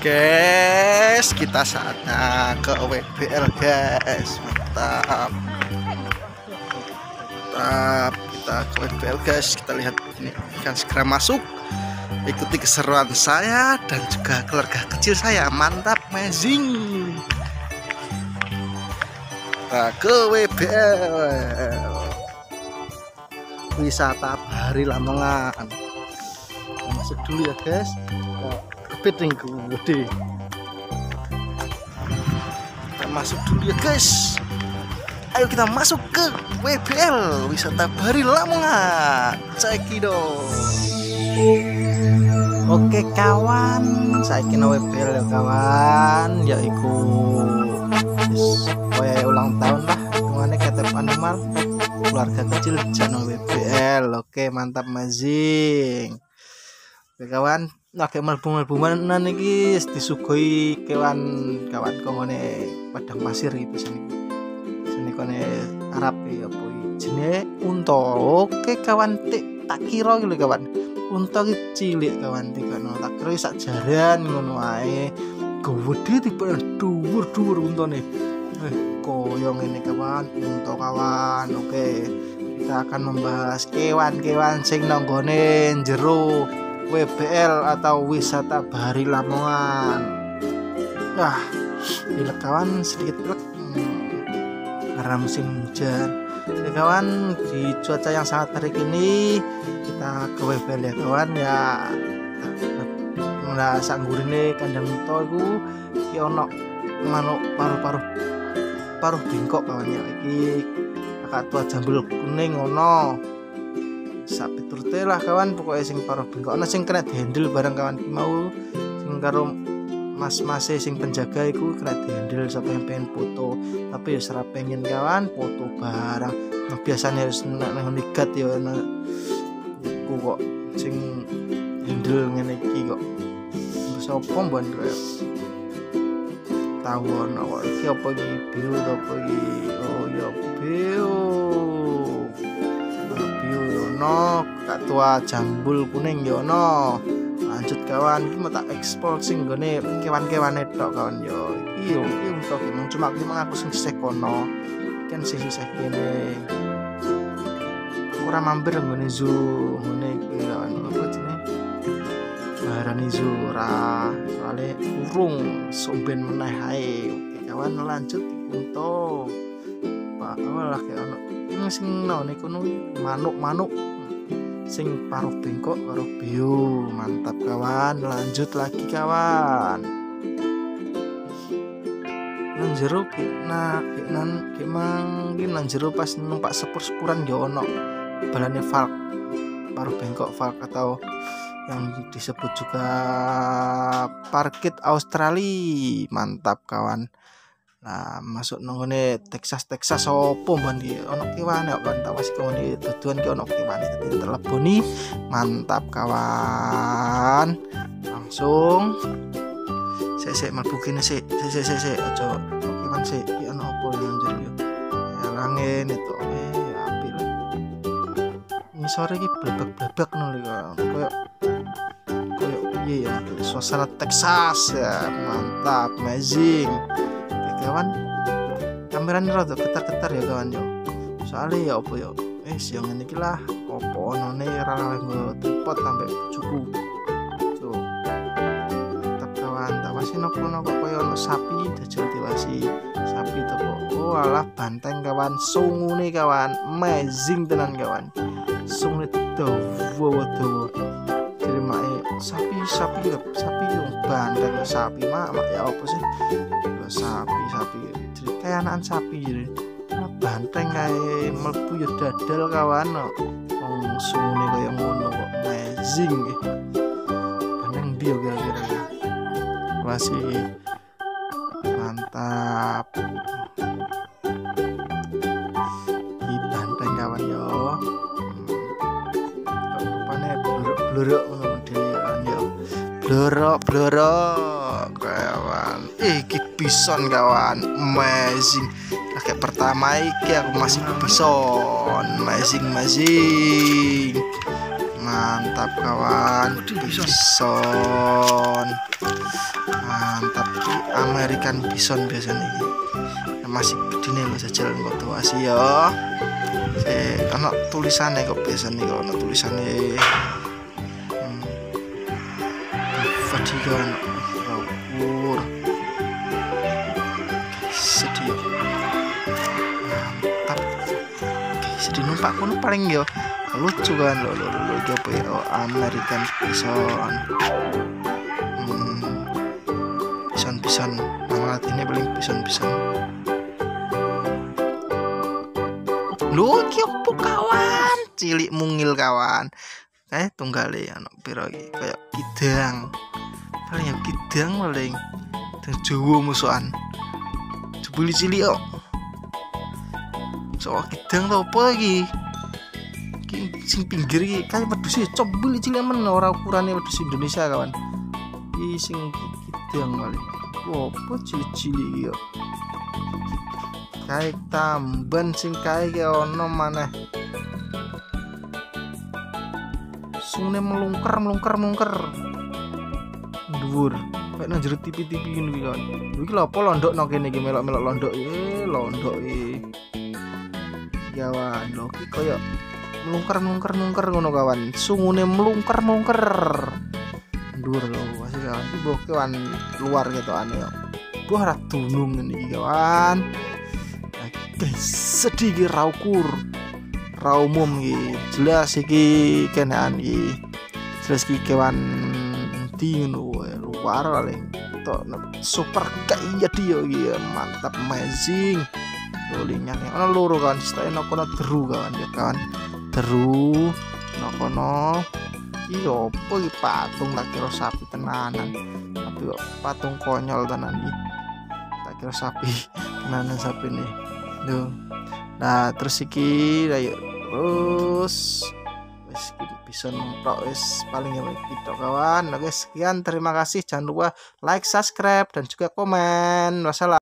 guys kita saatnya ke WBL guys. Mantap. Mantap. Kita ke WBL guys. Kita lihat ini ikan segera masuk. Ikuti keseruan saya dan juga keluarga kecil saya. Mantap amazing. Kita ke WBL wisata Bahari Lamongan. Masuk dulu ya guys piting gede. Kita masuk dulu ya guys. Ayo kita masuk ke WBL wisata Bari Lamongan. Cekido oke kawan. Saya kena WBL ya kawan. Ya iku. Yes, ulang tahun lah. Hitungannya ketep animal keluarga kecil channel WBL oke mantap mazing. Oke kawan nah kayak melbu mana iki disugoi kewan kawan kongone padang pasir gitu sini sini kone Arab ya apa jenis unta. Oke kawan tik tak kira gitu kawan. Unta cilik kawan tiga no tak kira sak jaran ngono ae. Gede tiba dhuwur dhuwur untane. Eh koyong ini kawan. Unta kawan. Oke kita akan membahas kewan-kewan sing nonggone jero WBL atau wisata Bahari Lamongan. Wah pilek kawan sedikit pilek hmm, karena musim hujan. Ya kawan di cuaca yang sangat terik ini kita ke WBL ya kawan ya. Nah sanggur ini kandang ya ono manuk paruh-paruh paruh bingkok kawan ya. Kakak tua jambul kuning ono sapi turute lah kawan. Pokoknya sing paruh bengkok ana sing kena dihandle bareng kawan mau. Sing karo mas-mas sing penjaga iku kena dihandle sapa yang pengen foto. Tapi ya serap pengen kawan foto barang nah, biasanya harus nang ligat ya nah, iku kok sing handle ngene iki kok. Sapa mbon kaya ana kok. Iki apa iki? Bio apa iki? Oh ya bio tua jambul kuning yono lanjut kawan iki mau tak ekspor sing gone kewan-kewan itu kawan yo iki yo iki untuk emang cuma iki aku sing sekono kan sing sisih kene. Ora mampir ngene zoo iki kawan apa jenenge? Barani zoo ora soalnya urung somben meneh ae. Oke kawan lanjut untuk pak lah kayak ono sing naon iku manuk-manuk sing paruh bengkok karo bio. Mantap kawan. Lanjut lagi kawan. Nang jero nah nan kemang. Nang jero pas numpak sepur-sepuran yo ono balane falk. Paruh bengkok falk atau yang disebut juga parkit Australia. Mantap kawan Nah, masuk nongone Texas Texas opo mbon iki ono kewane kok tak wis kene duduan ki ono kewane dadi teleponi mantap kawan. Langsung. Sik sik mlebu kene sik. Sik sik sik aja kewan sik. Iki ono opo nang jero yo? Ya itu ya apil ini sore iki blebek-blebek ngono lho koyo koyo piye ya? Suasana Texas ya. Mantap amazing kawan kameran rada ketar-ketar ya kawan yo. Soalnya ya apa yo eh siang ini lah opo none ora nggo tripod sampai cuku tuh. Tetap kawan tak wasi nopo nopo koyo ono sapi dajal diwasi sapi tuh kok oh alah banteng kawan. Sungu nih kawan. Amazing tenan kawan. Sungu tuh wow tuh jadi mak sapi sapi sapi yang banteng sapi mak. Mak ya apa sih? Sapi sapi. Jadi kayak anak sapi jadi banteng kayak melbu ya dadal kawan no. Wong sungune kayak ngono kok amazing gitu banteng dia kira-kira? Masih mantap. Di banteng kawan yo. Rupanya bluruk-bluruk ngono dhewe yo bluruk bluruk kawan. Eh bison kawan. Amazing. Kayak pertama iki aku masih bison. Amazing amazing. Mantap kawan. Bison. Mantap. Ki American bison biasanya ini masih begini lo jalan kok tuh asih ya eh anak tulisannya kok biasanya kok anak tulisannya fadigan rawur sedih. Mantap. Sedih numpak pun paling yo. Lucu kan lo lo lo apa ya oh, American Bison hmm. Bison nama latinnya paling Bison Bison lu kyopo kawan? Cilik mungil kawan. Eh tunggal ya anak piro kayak kidang paling yang kidang paling dan Jawa musuhan. Jebuli cilik kok. Soal kidang tau apa lagi? Sing pinggir iki kae wedhus e combul cilik men ora ukurane wedhus Indonesia kawan. Iki sing kidang kali opo cilik-cilik iki kae tamban sing kae ki ono maneh. Sune melungker melungker melungker dhuwur kayak nang jero tipi-tipi ngono iki kawan iki lho apa londok nang kene iki? Melok-melok londok eh londok iki. Kawan lho iki koyo melungker melungker ngono kawan. Sungune melungker melungker dhuwur lho masih kawan iki mbok kawan luar gitu ane yo buah ra dunung ini kawan. Guys sedih iki raukur raumum iki. Jelas iki kenaan iki. Jelas iki kewan di ngono luar paling to super kayak dia iki mantap amazing. Lolinya nih, ono loro kan, setelah nokono deru kawan ya kawan, deru, nokono, iyo, apa iki? Patung tak kira sapi tenanan, tapi patung konyol tenan iki, tak kira sapi tenanan sapi nih, Duh. Nah terus iki, ayo terus, wis bisa nonton wis paling ya gitu kawan. Oke sekian terima kasih jangan lupa like, subscribe dan juga komen. Wassalam.